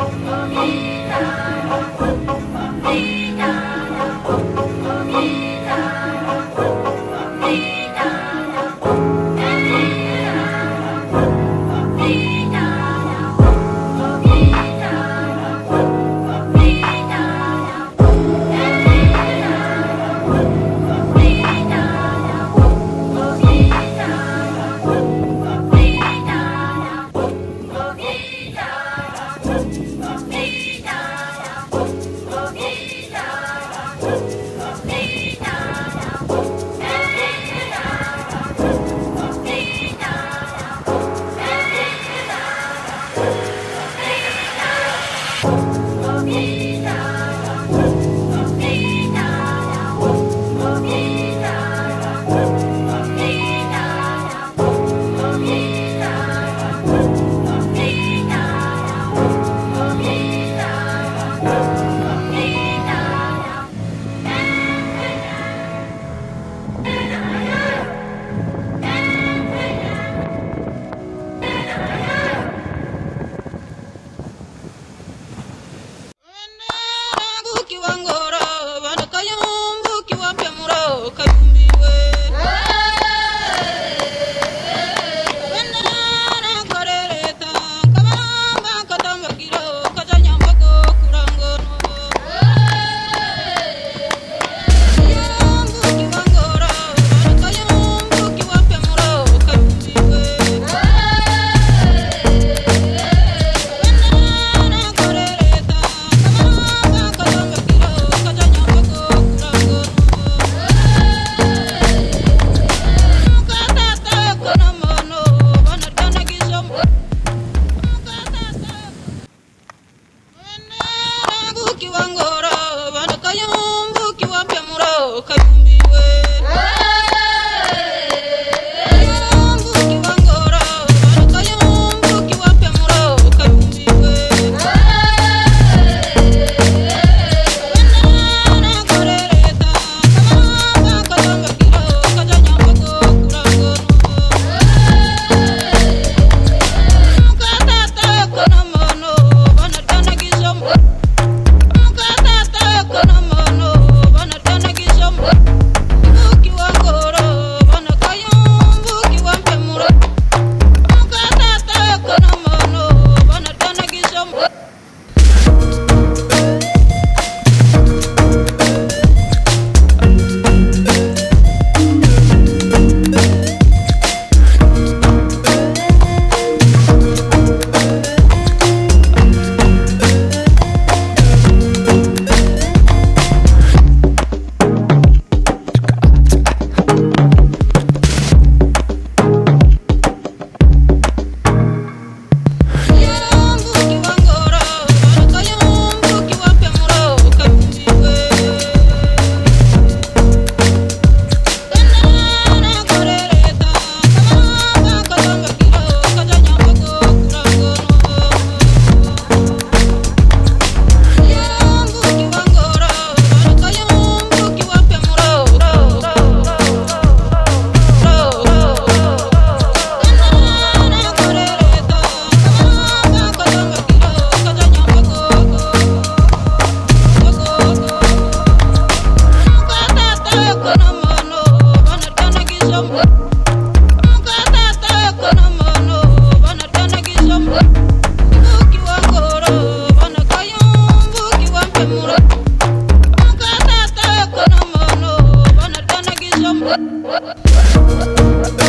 Omida, Omida, Omida. Kiwango Oh, oh, oh,